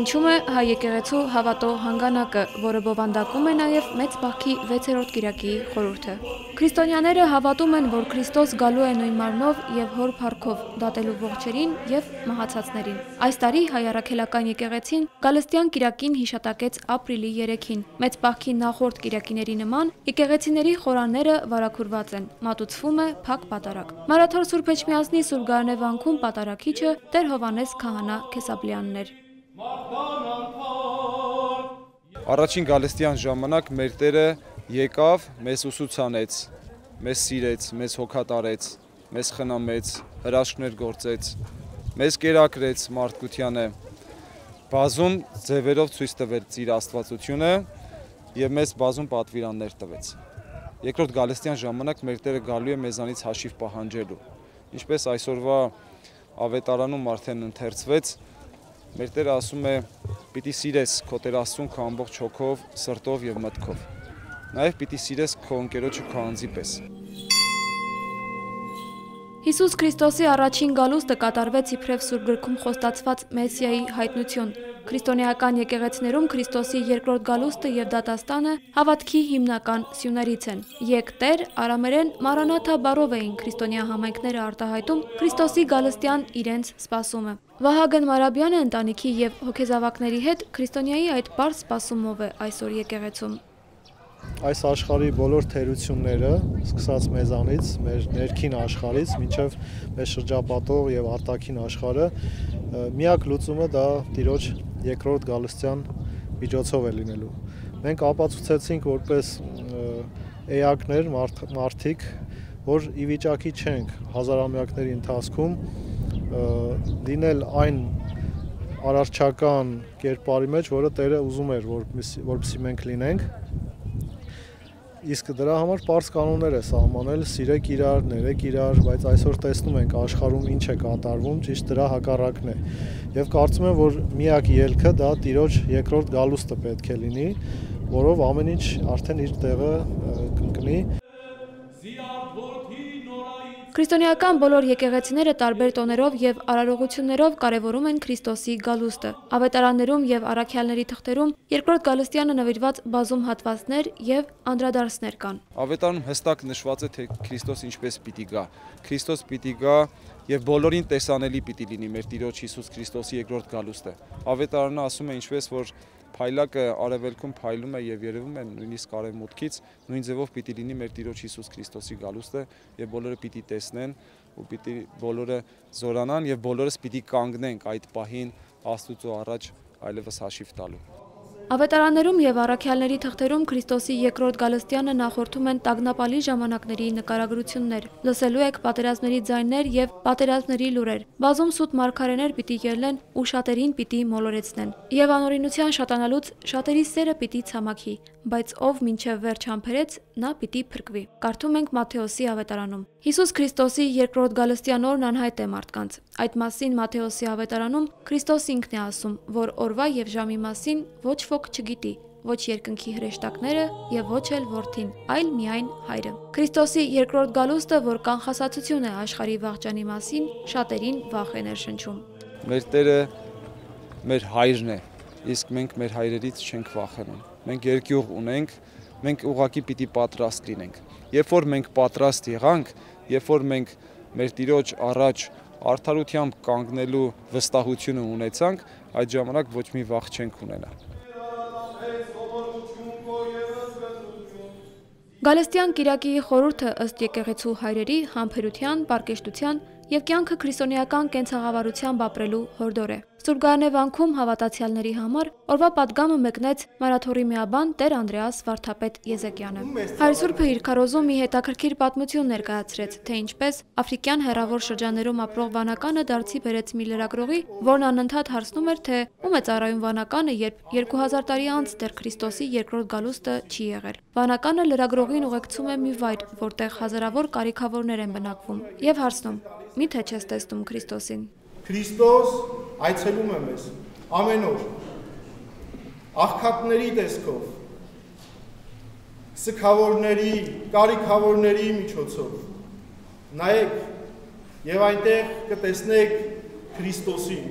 շնչում է հայ եկեղեցու հավատո հանգանակը, որը բովանդակում է նաև մեծ բախքի 6-րդ Կիրակի խորհուրդը։ Քրիստոնյաները հավատում են, որ Քրիստոս գալու է նույն մարմնով եւ հոր փառքով դատելու ողջերին եւ մահացածներին։ Այս տարի հայ առաքելական եկեղեցին Գալստյան Կիրակին հիշատակեց ապրիլի 3-ին։ Մեծ բախքի նախորդ Կիրակիների նման եկեղեցիների խորանները վարակուրված են։ Մատուցվում է փակ պատարակ։ Մարաթոր Սուրբ Էջմիածնի Սուրբ Գարանե վանքում պատարակիչը Տեր Հովանես Քահանա Քեսապլյանն էր։ Առաջին գալստյան ժամանակ մեր Տերը եկավ, մեզ ուսուցանեց, մեզ սիրեց, մեզ հոգատարեց, մեզ խնամեց, հրաշքներ գործեց, մեզ կերակրեց մարդկությանը, բազում ձևերով ցույց տվեց իր աստվածությունը եւ մեզ բազում պատվիրաններ տվեց։ Երկրորդ գալստյան ժամանակ մեր Տերը գալու է մեզանից հաշիվ պահանջելու։ Ինչպես այսօրվա ավետարանում արդեն ընթերցվեց, մեր Տերը ասում է՝ «Պիտի սիրես քո Տեր Աստծուն քո ամբողջ հոգով, սրտով եւ մտքով»։ Նաեւ պիտի սիրես քո ընկերոջը քո անձի պես։ Հիսուս Քրիստոսի առաջին գալուստը կատարվեց իբրև Սուրբ գրքում խոստացված Մեսիայի հայտնություն։ Քրիստոնեական եկեղեցիներում Քրիստոսի երկրորդ գալուստը եւ դատաստանը հավատքի հիմնական սյուներից են։ Եկ Տեր արամերեն Մարանաթա բառով էին քրիստոնյա համայնքները արտահայտում Քրիստոսի գալստյան իրենց սպասումը։ Վահագն Մարաբյանը ընտանիքի եւ հոգեզավակների հետ քրիստոնյայի այդ բարձ սպասումով է այսօր եկեղեցում այս աշխարհի բոլոր թերությունները, սկսած մեզանից, մեր ներքին աշխարհից, մինչև մեր շրջապատող եւ արտաքին աշխարհը, միակ լուծումը դա տիրոջ երկրորդ գալստյան միջոցով է լինելու։ Մենք ապացուցեցինք որպես էակներ, մարդիկ, որ ի վիճակի չենք հազարամյակների ընթացքում լինել այն արարչական կերպարի մեջ, որը Տերը ուզում էր, որպեսզի մենք լինենք Իսկ դրա համար པարս կանոններ է սահմանել՝ սիրեք իրար, ներեք իրար, բայց այսօր տեսնում ենք աշխարհում ինչ է կատարվում, ճիշտ դրա հակառակն է։ Եվ կարծում եմ, որ միակ ելքը դա տիրոջ երկրորդ գալուստը պետք է լինի, որով ամեն ինչ արդեն իր տեղը կընկնի Քրիստոնեական բոլոր եկեղեցիները տարբեր տոներով եւ արարողություններով կարևորում են Քրիստոսի գալուստը։ Ավետարաններում եւ առաքյալների թղթերում երկրորդ գալստյանը նվիրված բազում հատվածներ եւ անդրադարձներ կան։ Ավետարանում հստակ նշված է թե Քրիստոս ինչպես պիտի գա։ Քրիստոս պիտի գա եւ բոլորին տեսանելի պիտի լինի մեր Տիրոջ Հիսուս Քրիստոսի երկրորդ գալուստը։ Ավետարանը ասում է ինչպես որ փայլակը արևելքում փայլում է եւ երևում է նույնիսկ արևմուտքից, նույն ձևով պիտի լինի մեր Տիրոջ Հիսուս Քրիստոսի գալուստը եւ բոլորը պիտի տեսնեն ու պիտի բոլորը զորանան եւ բոլորս պիտի կանգնենք այդ պահին Աստծո առաջ այլևս հաշիվ տալու։ Ավետարաններում եւ առաքյալների թղթերում Քրիստոսի երկրորդ գալստյանը նախորդում են տագնապալի ժամանակների նկարագրություններ։ Լսելու եք պատերազմների ձայներ եւ պատերազմների լուրեր։ Բազում սուտ մարգարեներ պիտի ելնեն ու շատերին պիտի մոլորեցնեն։ Եվ անօրինության շատանալուց շատերի սերը պիտի ցամաքի, բայց ով մինչև վերջ համբերեց, նա պիտի փրկվի։ Կարդում ենք Մատթեոսի ավետարանում։ Հիսուս Քրիստոսի երկրորդ գալստյան օրն անհայտ է մարդկանց։ Այդ մասին Մատթեոսի ավետարանում Քրիստոս ինքն է ասում, որ օրվա եւ ժամի մասին ոչ ոք չգիտի, ոչ երկնքի հրեշտակները եւ ոչ էլ որդին, այլ միայն հայրը։ Քրիստոսի երկրորդ գալուստը, որ կանխասացություն է աշխարհի վաղճանի մասին, շատերին վախ է ներշնչում։ Մեր Տերը մեր հայրն է, իսկ մենք մեր հայրերից չենք վախենում մենք երկյուղ ունենք, մենք ուղակի պիտի պատրաստ լինենք։ Երբ որ մենք պատրաստ եղանք, երբ որ մենք մեր տիրոջ առաջ արդարությամբ կանգնելու վստահությունը ունեցանք, այդ ժամանակ ոչ մի վախ չենք ունենա։ Գալստյան Կիրակի խորհուրդը ըստ եկեղեցու հայրերի համբերության, պարկեշտության եւ կյանքը քրիստոնեական կենցաղավարությամբ ապրելու հորդոր է։ Սուրբգարնե վանքում հավատացյալների համար օրվա падգամը մեկնեց մարաթորի միաբան Տեր Անդրեաս Վարդապետ Եզեկյանը։ Հայր Սուրբը իր քարոզում մի հետաքրքիր պատմություն ներկայացրեց, թե ինչպես աֆրիկյան հերավոր շրջաներում ապրող վանականը դարձի բերեց մի լրագրողի, որն անընդհատ հարցնում էր, թե ում է ծառայում վանականը, երբ 2000 տարի անց դեռ Քրիստոսի երկրորդ գալուստը չի եղել։ Վանականը լրագրողին ուղեկցում է մի վայր, որտեղ հազարավոր կարիքավորներ են բնակվում, եւ հարցնում. Միթե չես տեսնում Քրիստոսին։ Քրիստոս այցելում է մեզ ամեն օր աղքատների տեսքով սքավորների, կարիքավորների միջոցով նայեք եւ այնտեղ կտեսնեք Քրիստոսին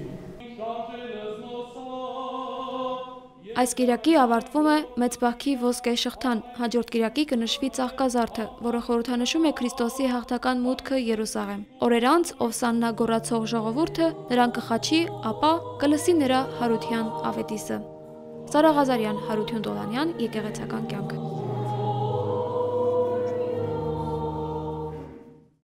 Այս Կիրակի ավարտվում է Մեծ Բախքի ոսկե շղթան։ Հաջորդ Կիրակի կնշվի Ծաղկազարդը, որը խորհրդանշում է Քրիստոսի հաղթական մուտքը Երուսաղեմ։ Օրեր անց Օվսաննա գոռացող ժողովուրդը նրան կխաչի, ապա կլսի նրա հարության ավետիսը։ Սարա Ղազարյան, Հարություն Տոլանյան, Եկեղեցական կյանք։